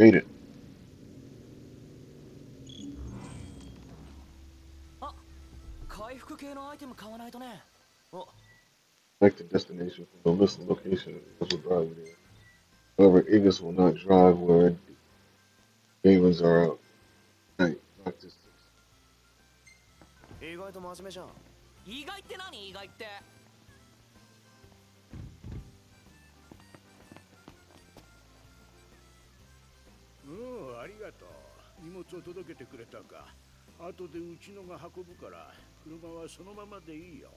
made it. あ回復系のアイテム買わないとねお Select the destination from the list of locations Ignis will drive you there. However, Ignis will not drive where demons are out. Night, not this. 意外と真面目じゃん意外って何意外って おおありがとう。荷物を届けてくれたか。後でうちのが運ぶから車はそのままでいいよ。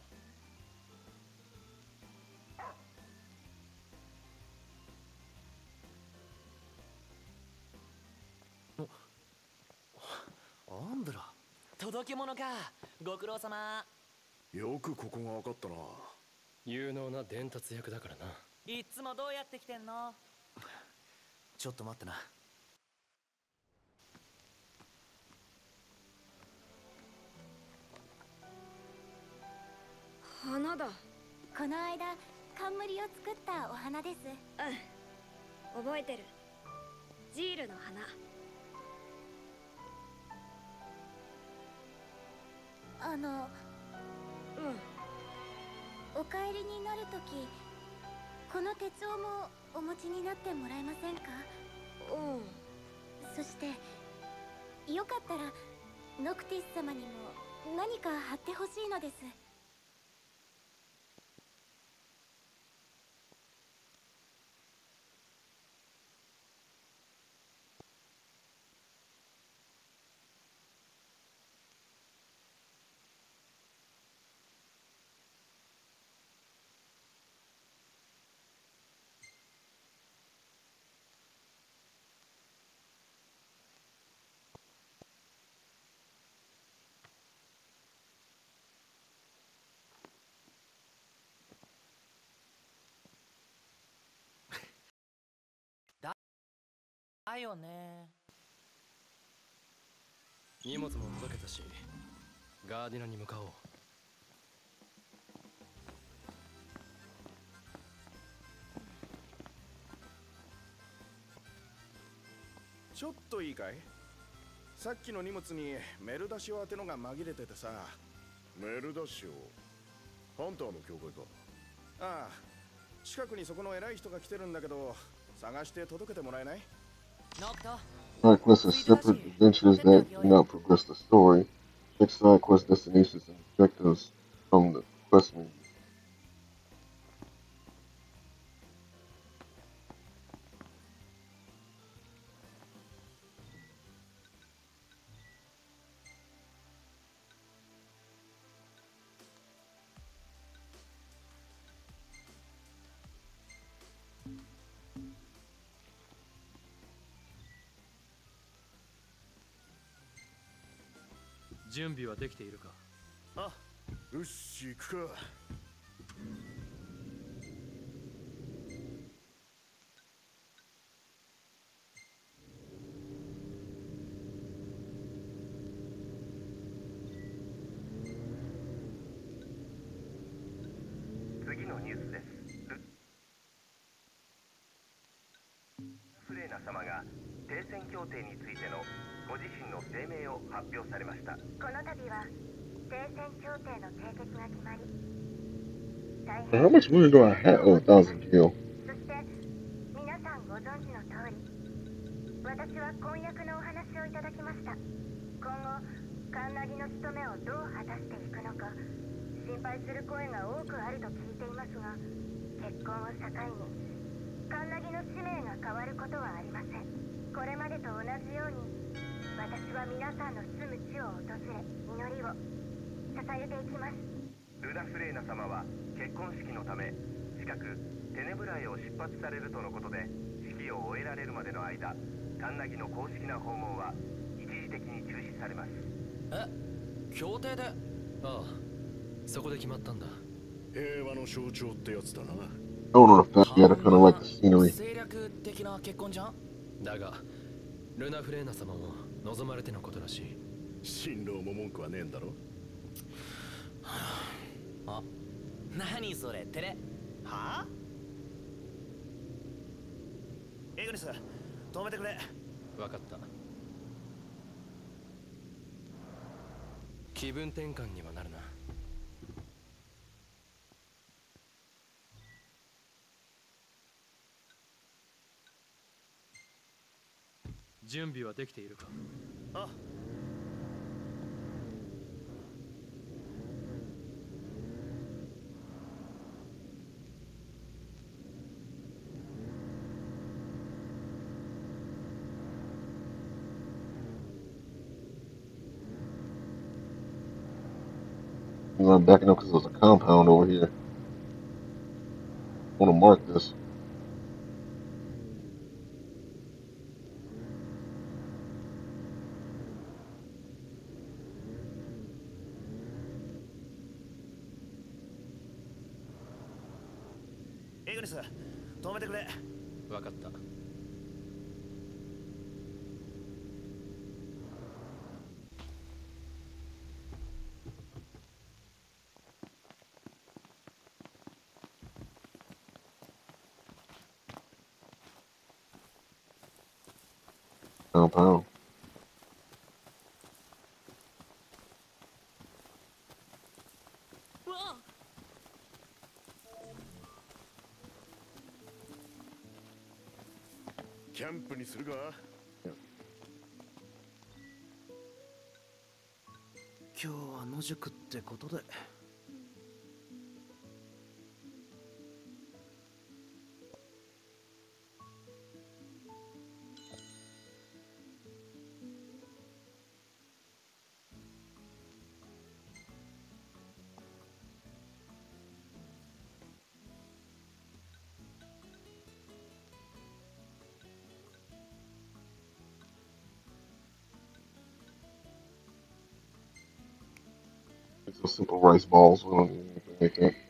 アンブラ届け物かご苦労様よくここが分かったな有能な伝達役だからないっつもどうやって来てんのちょっと待ってな花だ。この間冠を作ったお花です。うん。覚えてる。ジールの花。あのうん。お帰りになるときこの手帳もお持ちになってもらえませんか？うん。そしてよかったらノクティス様にも何か貼ってほしいのですだよね。荷物も届けたしガーディナに向かおう。ちょっといいかい？さっきの荷物にメルダシオ宛てのが紛れててさ。メルダシオ？ハンターの教会か。ああ近くにそこの偉い人が来てるんだけど探して届けてもらえない？Side quests are separate adventures that do not progress the story. Check side quest destinations and objectives from the quest menu. 準備はできているか？あよし行くか。How much money do I have? Oh, a thousand gil. そして皆さんご存知の通り私は婚約のお話をいただきました今後カンナギの務めをどう果たしていくのか心配する声が多くあると聞いていますが結婚を境にカンナギの使命が変わることはありませんこれまでと同じように私は皆さんの住む地を訪れ祈りを捧げていきます。ルナ・フレーナ様は結婚式のため近くテネブラへを出発されるとのことで式を終えられるまでの間カンナギの公式な訪問は一時的に中止されます。え？協定で？ああそこで決まったんだ。平和の象徴ってやつだな。I don't know if that yet. I kind of like the scenery. 政略的な結婚じゃん？だがルナ・フレーナ様も望まれてのことらし。い新郎も文句はねえんだろ？あ何それ照れ。はあ？エグニス止めてくれ。わかった。気分転換にはなるな。準備はできているか？あ You know, I'm backing up because there's a compound over here. I want to mark this. !エグニス止めてくれわかった ポンポン。うわキャンプにするか今日は野宿ってことで simple rice balls. We don't need anything like that.?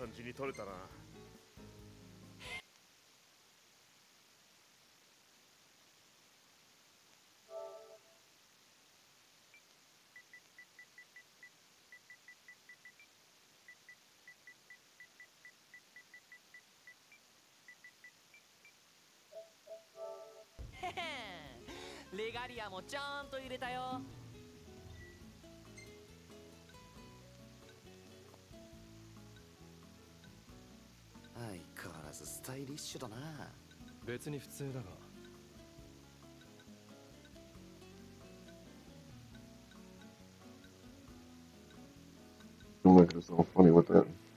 感じに撮れたな。レガリアもちゃんと入れたよ相変わらずスタイリッシュだな。別に普通だが。うい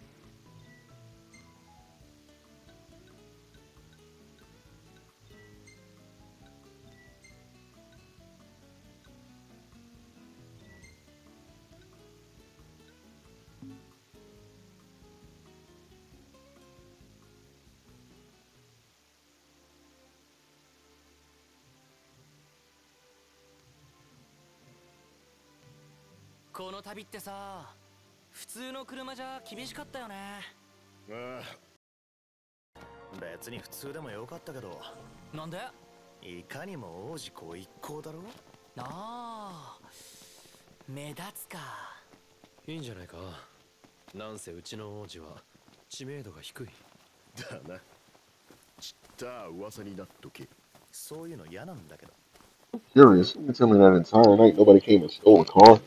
この旅ってさ普通の車じゃ厳しかったよね。あ別に普通でもよかったけど。なんで？いかにも王子子一行だろ？ああ。目立つか。いいんじゃないか？なんせうちの王子は知名度が低い。だな。知った噂になっとけ。そういうの嫌なんだけど。Curious. You can tell me that entire night nobody came and stole a car.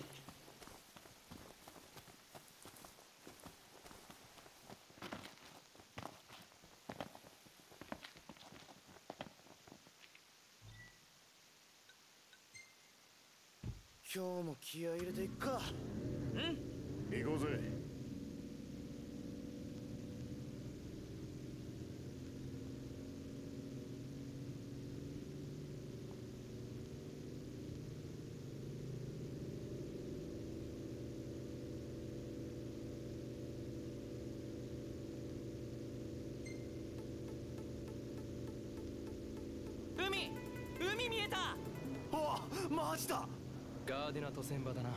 今日も気合い入れていくか。うん。行こうぜ。海海見えた。あマジだガーディナ渡船場だな。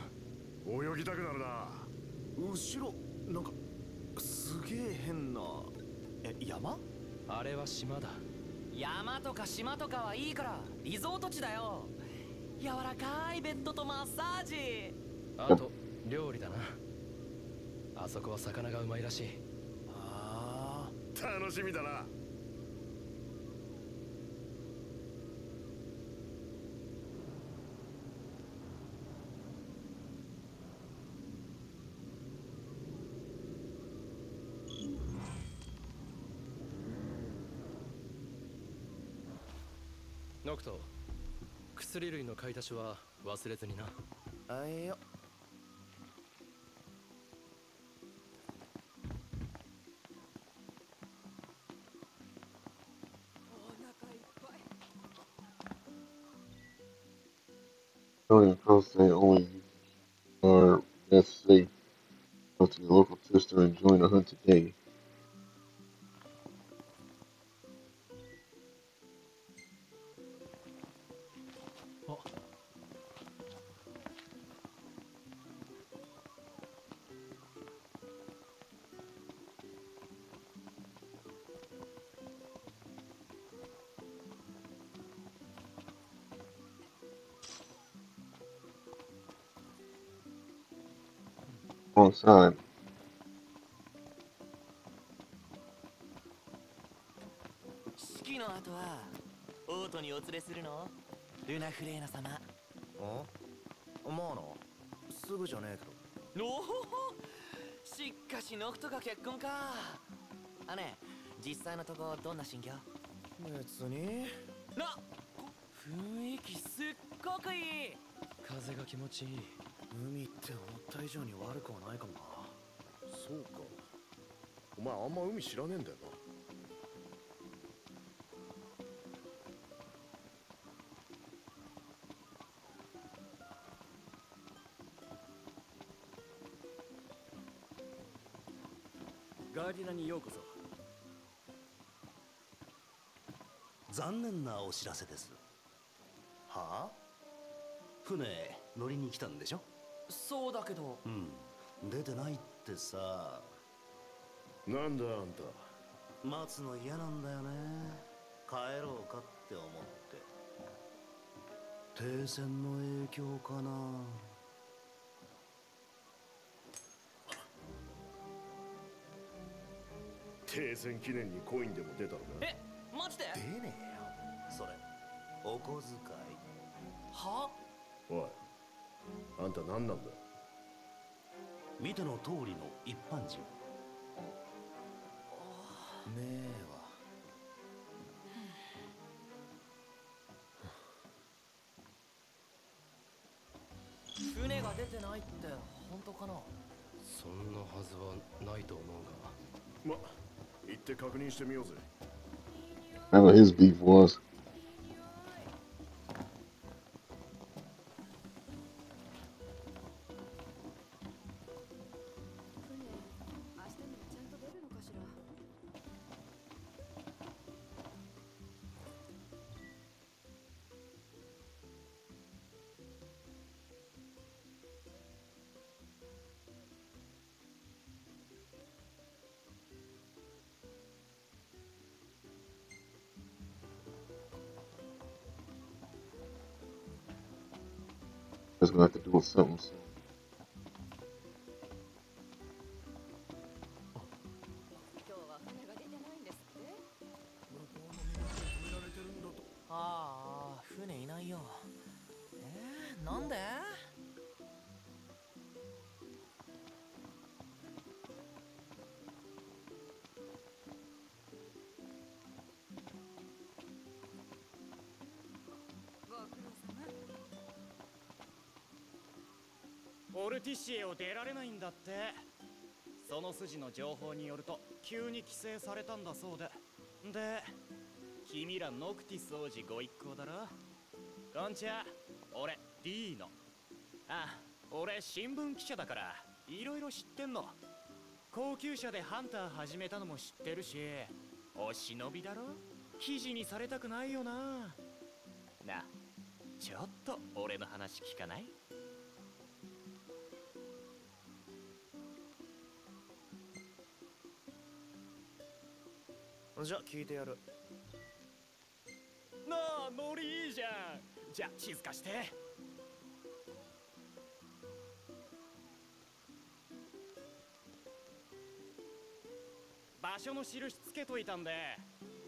泳ぎたくなるな。後ろなんかすげえ変な。え山？あれは島だ。山とか島とかはいいからリゾート地だよ。柔らかいベッドとマッサージ。あと料理だな。あそこは魚がうまいらしい。あー。楽しみだなノクト薬類の買い出しは忘れずになあいよお腹いっぱい Tony and Coast say only best safe. Go to your local tester and join the hunt today. Side. 式の後はオートにお連れするの？ルナフレーナ様。あまあなすぐじゃねえけど。おおしっかしノクトが結婚か。あね実際のとこどんな心境？別に。な雰囲気すっごくいい。風が気持ちいい海って思った以上に悪くはないかもな。そうか。お前あんま海知らねえんだよな。ガーディナにようこそ。残念なお知らせです。はあ？船乗りに来たんでしょ？そうだけど。うん。出てないってさ。なんだあんた。待つの嫌なんだよね。帰ろうかって思って。停戦の影響かな。停戦記念にコインでも出たのか？えマジで？出ねえよそれ。お小遣い。は？おいあんた何なんだ見ての通りの一般人。ねえわ船が出てないって本当かな？そんなはずはないと思うが。ま行って確認してみようぜ。I know his beef was. That's gonna have to do with something soon. ティシエを出られないんだって。その筋の情報によると急に規制されたんだそうで。で君らノクティス王子ご一行だろ？こんちは。俺ディーノ。あ俺新聞記者だからいろいろ知ってんの。高級車でハンター始めたのも知ってるしお忍びだろ？記事にされたくないよな。なちょっと俺の話聞かない？じゃ聞いてやる。なあノリいいじゃん。じゃあ静かして。場所の印つけといたんで。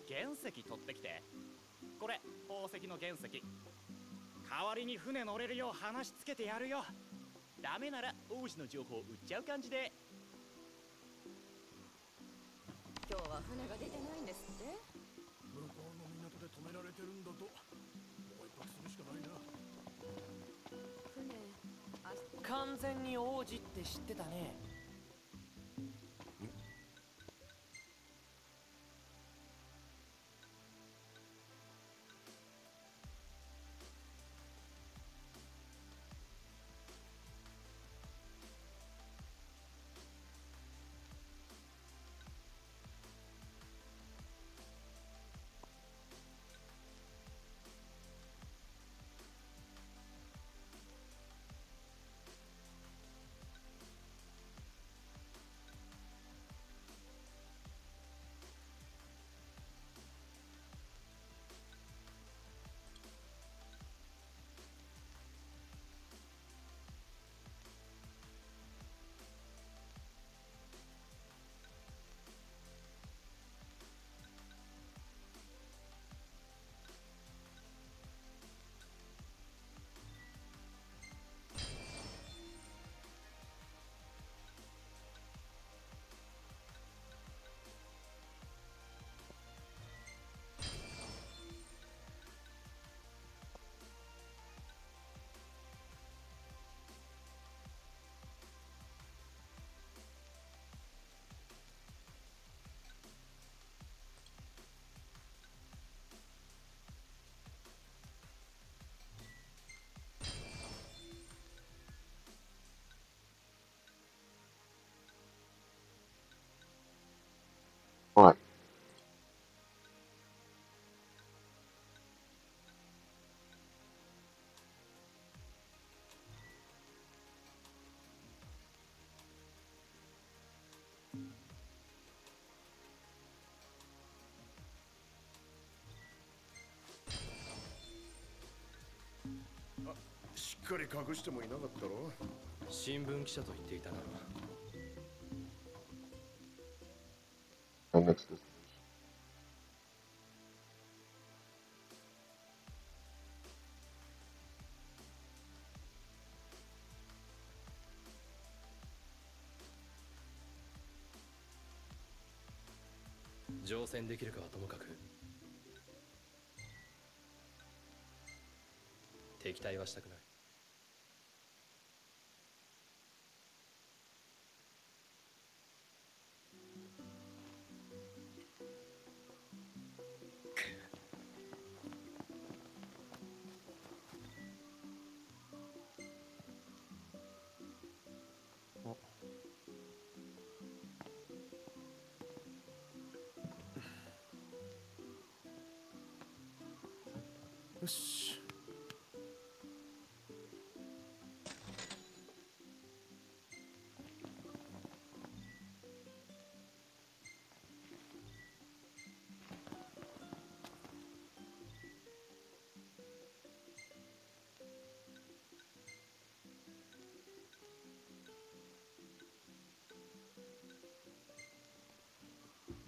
原石取ってきて。これ宝石の原石。代わりに船乗れるよう話つけてやるよ。ダメなら王子の情報売っちゃう感じで。船が出てないんですって？向こうの港で止められてるんだともう一泊するしかないな。船完全に王子って知ってたねしっかり隠してもいなかったろ。新聞記者と言っていたな Our next destination. 乗船できるかはともかく敵対はしたくないよし。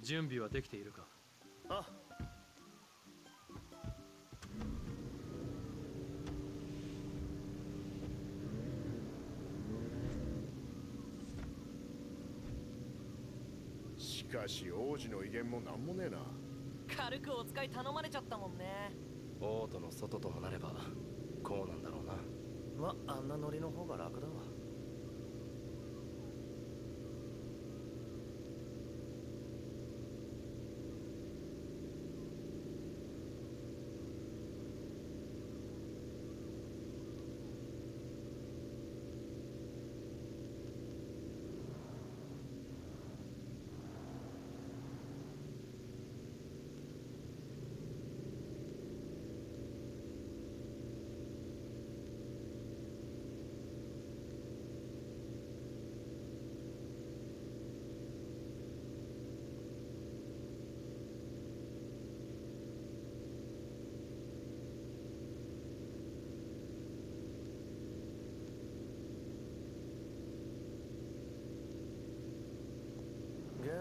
準備はできているか？あ王子の威厳もなんもねえな。軽くお使い頼まれちゃったもんね。王都の外ともなればこうなんだろうな。まあんなノリの方が楽だわ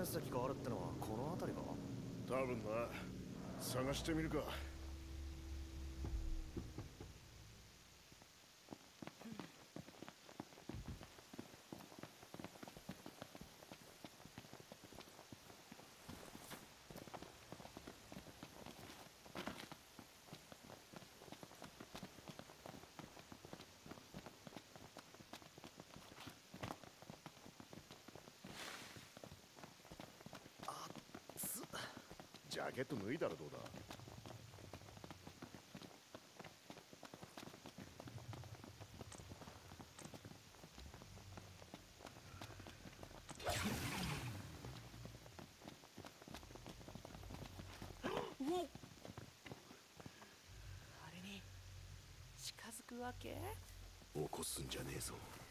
先があるってのはこの辺りか？多分な。探してみるかジャケット脱いだらどうだ？あれに近づくわけ？起こすんじゃねえぞ「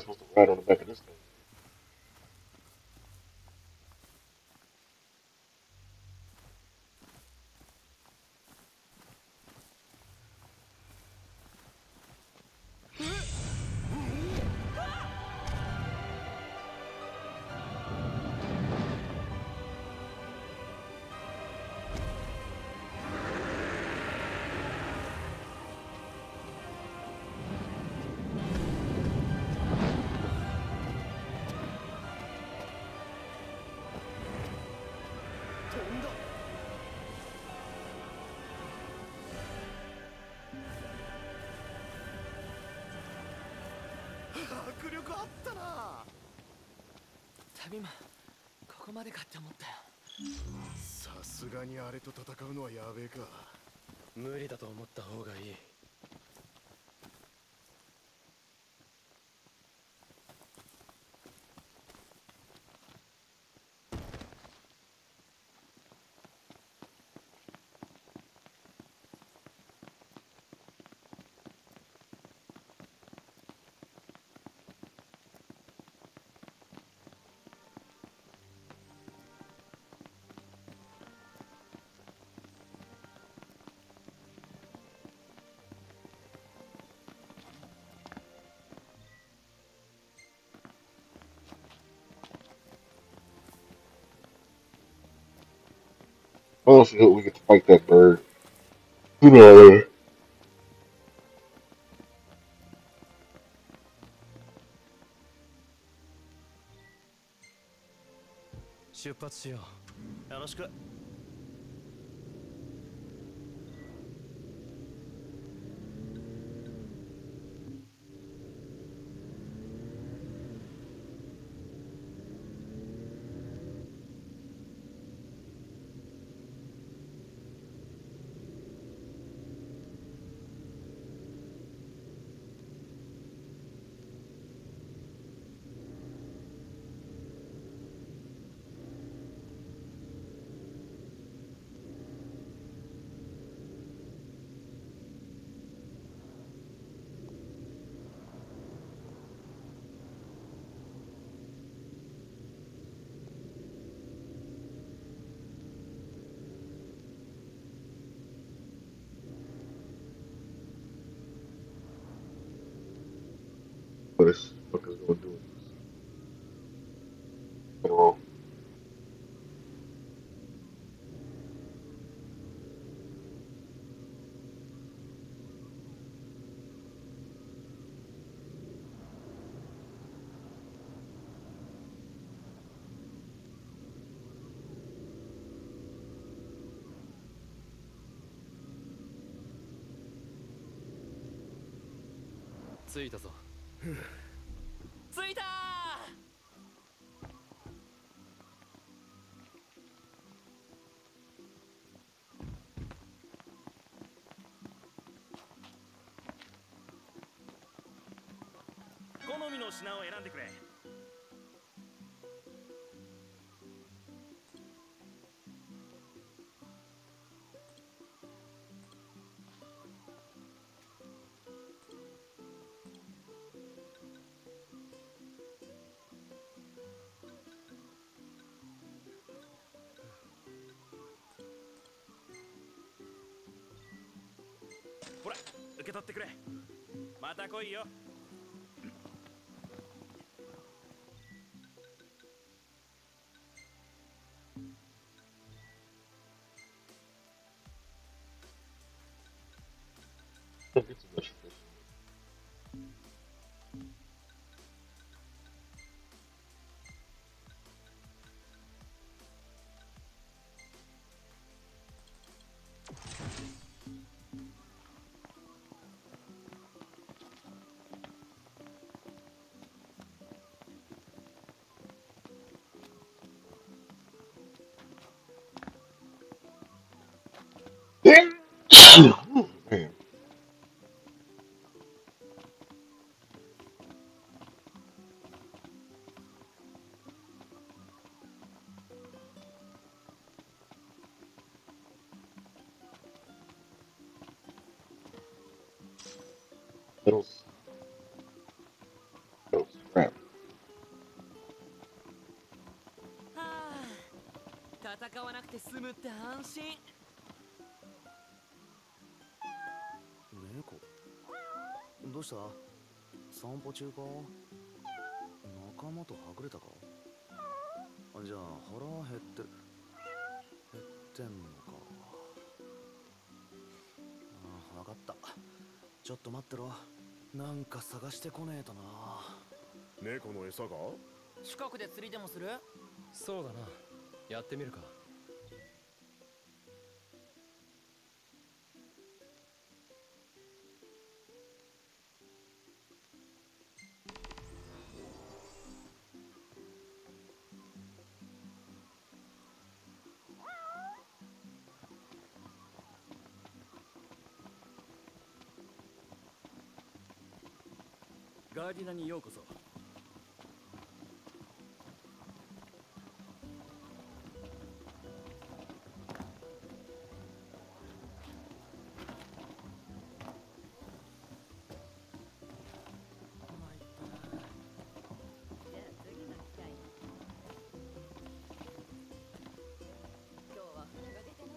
supposed to ride on the back of this thing. がにあれと戦うのはやべえか。無理だと思った方がいい「Oh, so we get to fight that bird. You know, 出発 What this fucker's gonna do? wrong. 着いたぞ着いた好みの品を選んでくれ。受け取ってくれ。また来いよ。て済むって安心。猫？どうした？散歩中か？仲間とはぐれたか？じゃあ腹減ってる。減ってんのか。あわかった。ちょっと待ってろ。なんか探してこねえとな。猫の餌が？近くで釣りでもする？そうだな。やってみるか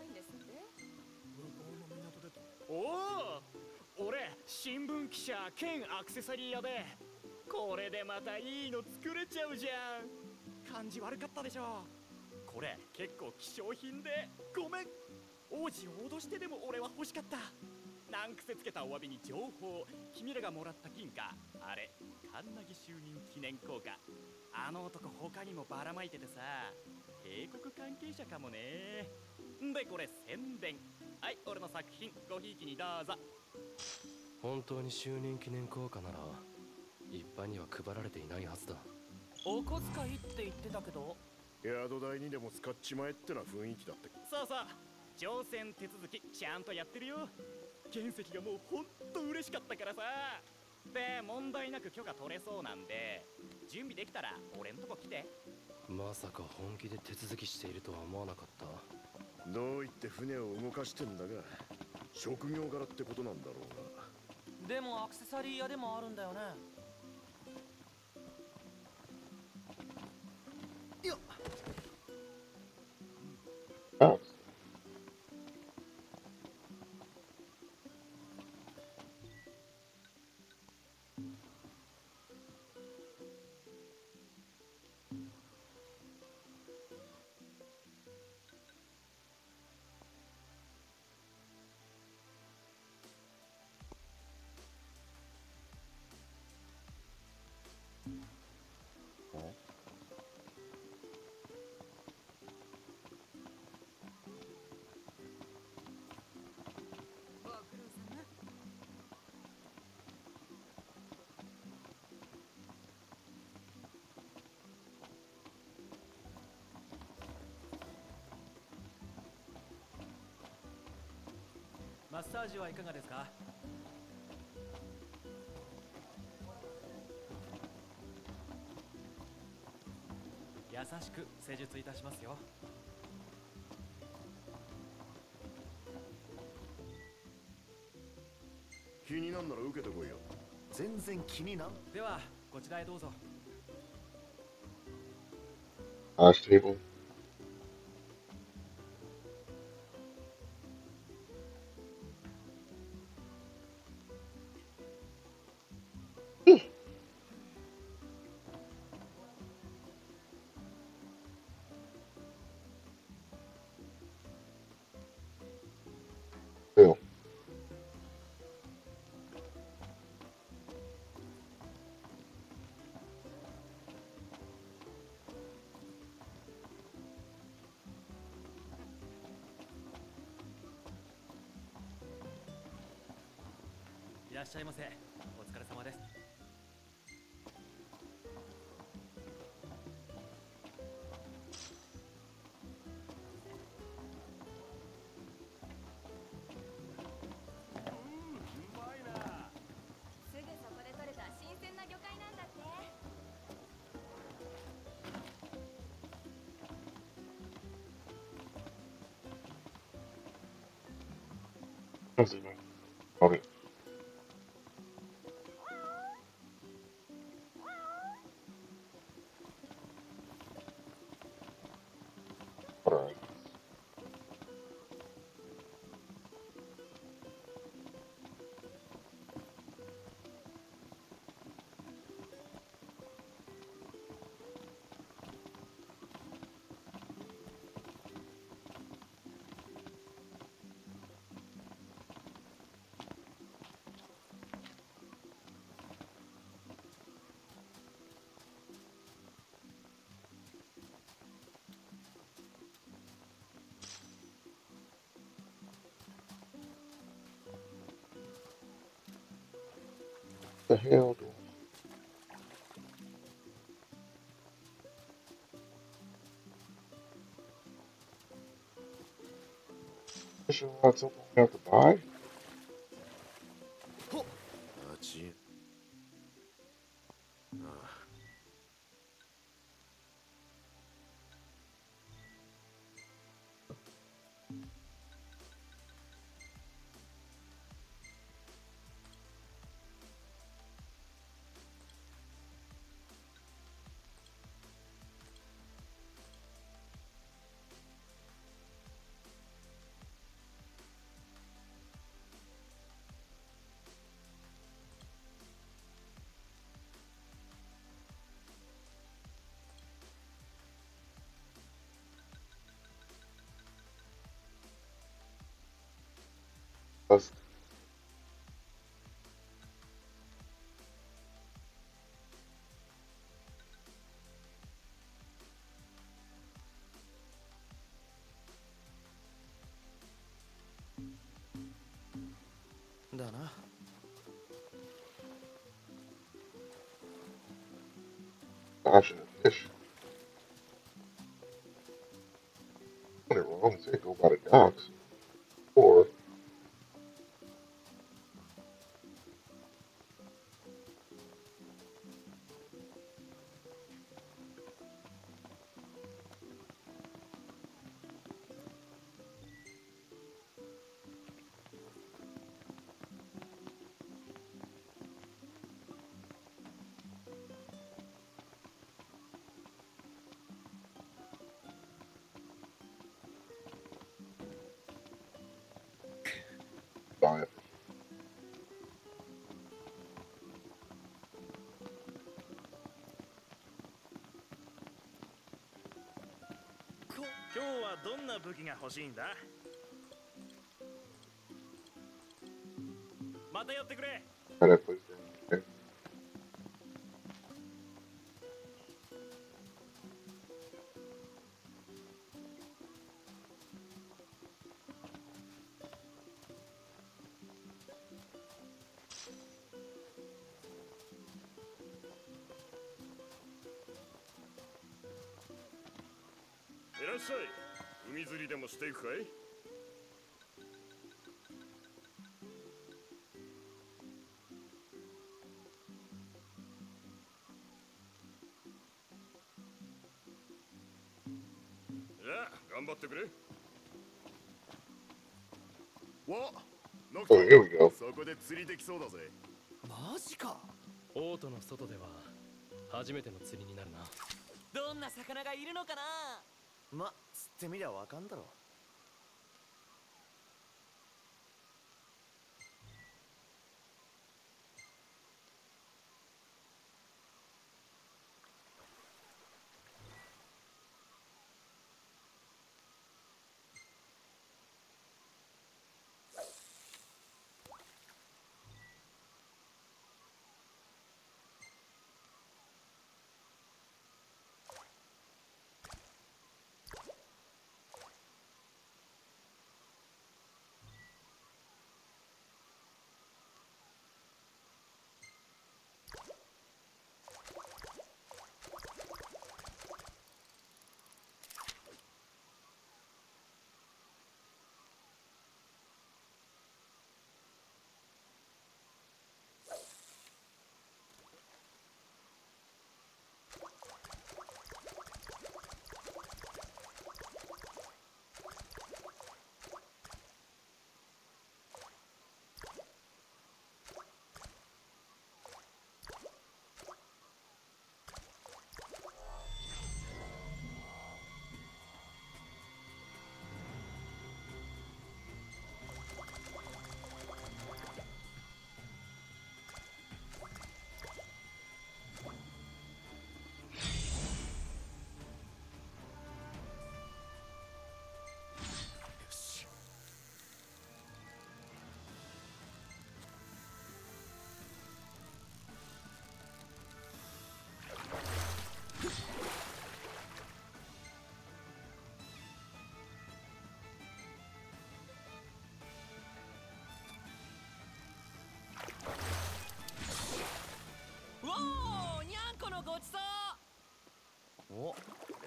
んですって？おお俺新聞記者兼アクセサリー屋でこれでまたいいの作れちゃうじゃん感じ悪かったでしょこれ結構希少品でごめん王子を脅してでも俺は欲しかった。難癖つけたお詫びに情報君らがもらった金貨。あれカンナギ就任記念硬貨。あの男他にもばらまいててさ。帝国関係者かもね。でこれ宣伝。はい俺の作品ごひいきにどうぞ。本当に就任記念硬貨なら一般には配られていないはずだ。お小遣いって言ってたけど。宿代にでも使っちまえってな雰囲気だったそうそう乗船手続きちゃんとやってるよ。原石がもうほんと嬉しかったからさ。で問題なく許可取れそうなんで準備できたら俺んとこ来て。まさか本気で手続きしているとは思わなかった。どう言って船を動かしてんだが職業柄ってことなんだろうがでもアクセサリー屋でもあるんだよねッサージはいかがですか？優しく施術いたしますよ。気になんなら受けてこいよ。全然気になん。ではこちらへどうぞ。Last table. らっしゃいませお疲れ様ですすぐそこで取れた新鮮な魚介なんだって? Okay. Alright. The hell do I have to buy? That's だな Gosh, a fish. Nothing wrong with it, go by the docks. 今日はどんな武器が欲しいんだ？またやってくれ。さい。海釣りでもしていくかい？じゃあ頑張ってくれ。わノそこで釣りできそうだぜ。マジか。オートの外では初めての釣りになるな。どんな魚がいるのかな？ま釣ってみりゃわかんだろ。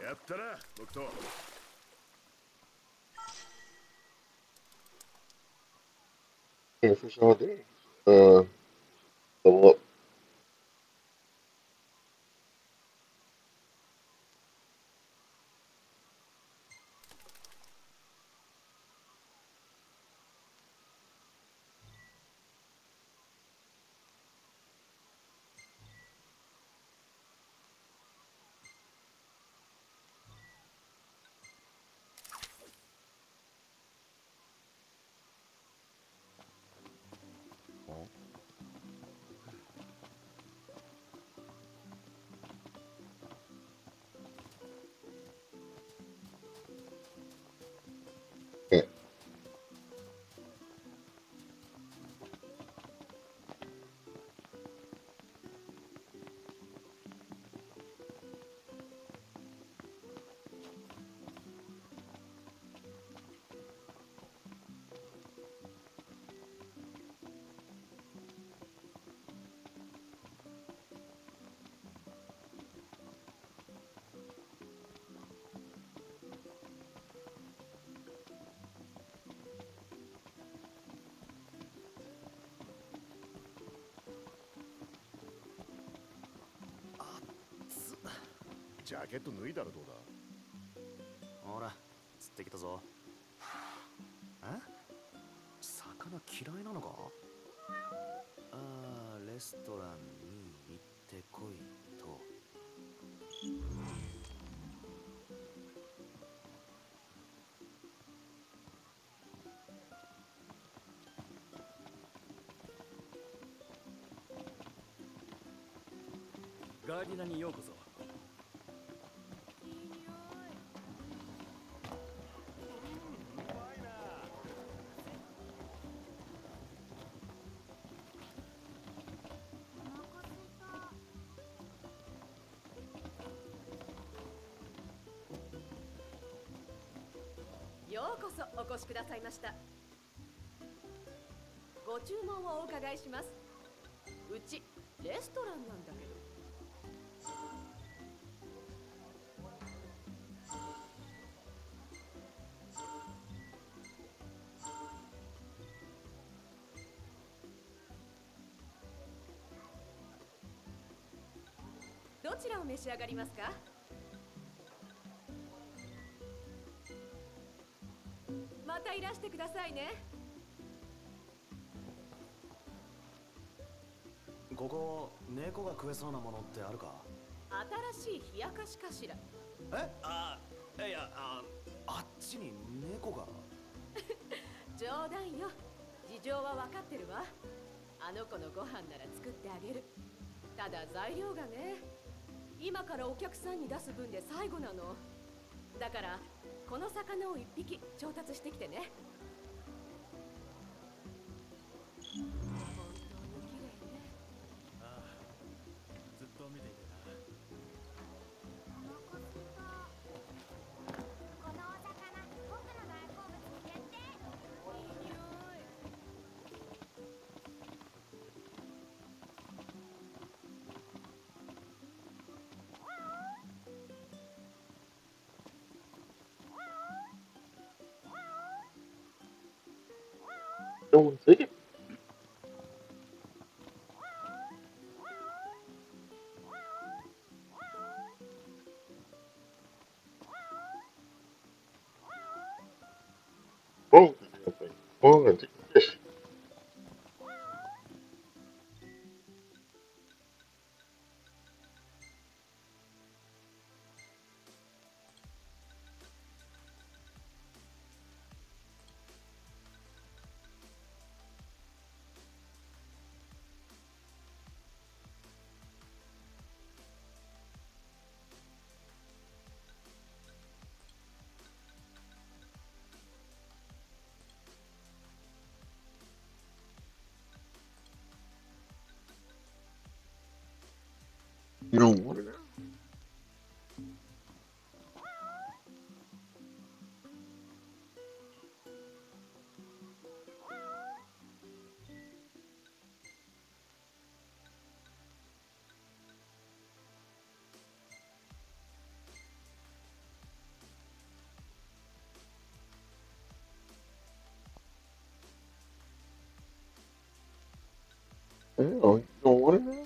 やったな僕と Yeah, fish all day. Uh, level up. つジャケット脱いだらどうだ？ほら釣ってきたぞ。え？魚嫌いなのか？ああレストランに行ってこいと。ガーディナにようこそうこそお越しくださいました。ご注文をお伺いします。うちレストランなんだけど。どちらを召し上がりますか？またいらしてくださいね。ここ猫が食えそうなものってあるか？新しい冷やかしかしら。え？あいやああっちに猫が？冗談よ。事情は分かってるわ。あの子のご飯なら作ってあげる。ただ材料がね今からお客さんに出す分で最後なの。だからこの魚を1匹調達してきてね。going to you. Oh, boom, You don't want it? Hell, oh, you don't want it now?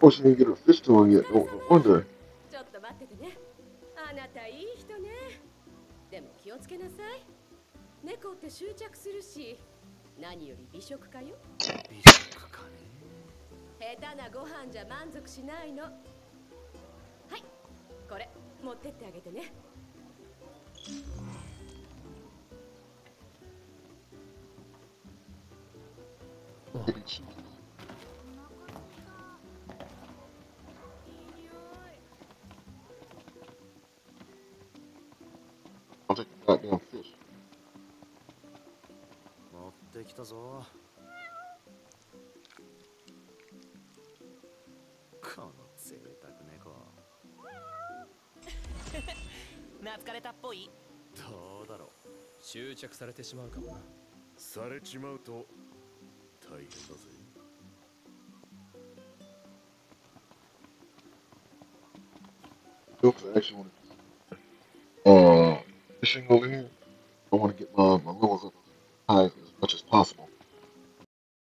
One yet. No, no wonder. ちょっと待って。てね。あなたいい人ね。でも気をつけなさい。猫って執着するし何より美食家よ。美食かね。下手なご飯じゃ満足しないの。はいこれ持ってってあげてねできたぞ。この贅沢猫。懐かれたっぽい。どうだろう。執着されてしまうかもされちまうと大変だぜ。よくしもねああい